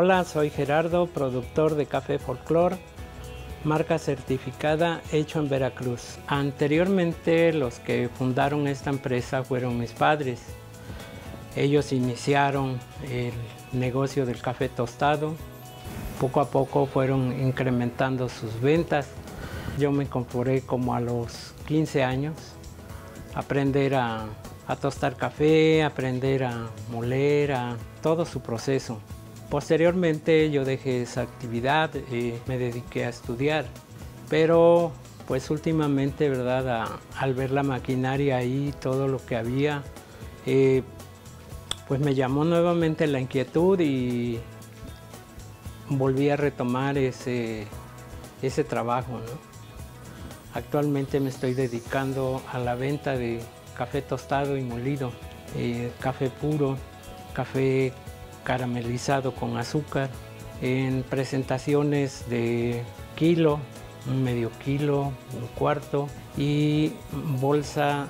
Hola, soy Gerardo, productor de Café Folklore, marca certificada hecho en Veracruz. Anteriormente los que fundaron esta empresa fueron mis padres. Ellos iniciaron el negocio del café tostado. Poco a poco fueron incrementando sus ventas. Yo me incorporé como a los 15 años, aprender a, a tostar café, aprender a moler, a todo su proceso. Posteriormente yo dejé esa actividad y me dediqué a estudiar, pero pues últimamente, ¿verdad? al ver la maquinaria ahí, todo lo que había, eh, pues me llamó nuevamente la inquietud y volví a retomar ese, ese trabajo. Actualmente me estoy dedicando a la venta de café tostado y molido, eh, café puro, café caramelizado con azúcar en presentaciones de kilo, medio kilo, un cuarto y bolsa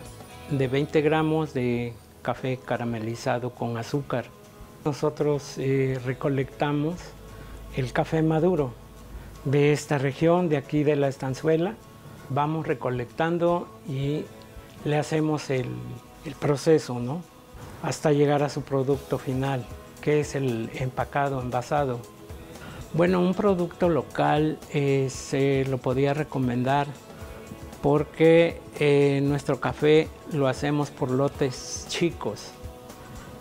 de 20 gramos de café caramelizado con azúcar. Nosotros eh, recolectamos el café maduro de esta región, de aquí de la estanzuela. Vamos recolectando y le hacemos el, el proceso, ¿no? Hasta llegar a su producto final que es el empacado, envasado. Bueno, un producto local eh, se lo podía recomendar porque eh, nuestro café lo hacemos por lotes chicos.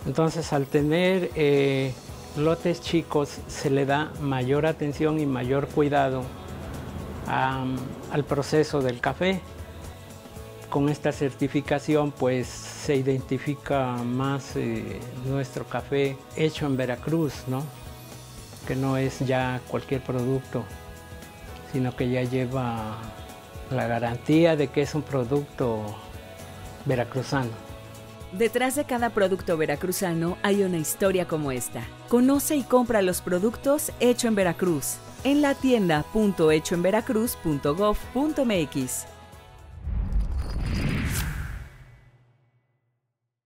Entonces al tener eh, lotes chicos se le da mayor atención y mayor cuidado al proceso del café con esta certificación pues se identifica más eh, nuestro café hecho en Veracruz, ¿no? que no es ya cualquier producto, sino que ya lleva la garantía de que es un producto veracruzano. Detrás de cada producto veracruzano hay una historia como esta. Conoce y compra los productos hecho en Veracruz en la tienda.hechoenveracruz.gov.mx.